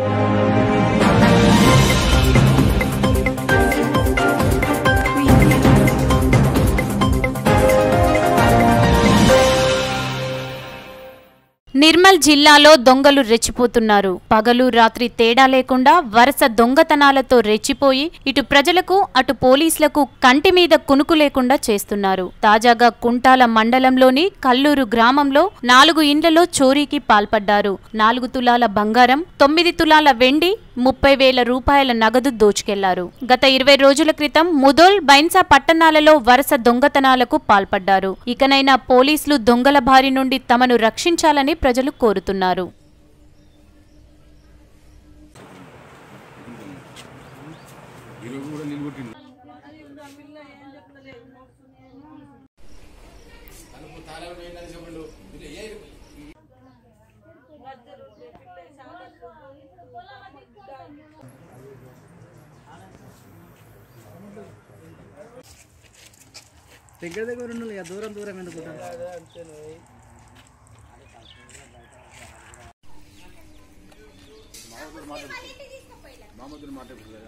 Thank you. Nirmal జిల్లాలో దొంగలు రెచ్చిపోతున్నారు. పగలు రాత్రి తేడా లేకుండా వరుస దొంగతనాలతో రెచ్చిపోయి ఇటు ప్రజలకు అటు పోలీసులకు కంటి మీద కునుకు లేకుండా చేస్తున్నారు. తాజాగా కుంటాల మండలంలోని కల్లూరు గ్రామంలో నాలుగు ఇండ్లలో చోరీకి పాల్పడ్డారు. నాలుగు తులాల బంగారం తొమ్మిది తులాల వెండి ముప్పై వేల రూపాయల నగదు దోచుకెళ్ళారు. గత ఇరవై రోజుల క్రితం ముదోల్ బైన్సా పట్టణాలలో వరుస దొంగతనాలకు పాల్పడ్డారు. ఇకనైనా పోలీసులు దొంగల బారి నుండి తమను రక్షించాలని ప్రజలు కోరుతున్నారు. దగ్గర దగ్గర ఉండాలి దూరం దూరం దూరం ఎందుకు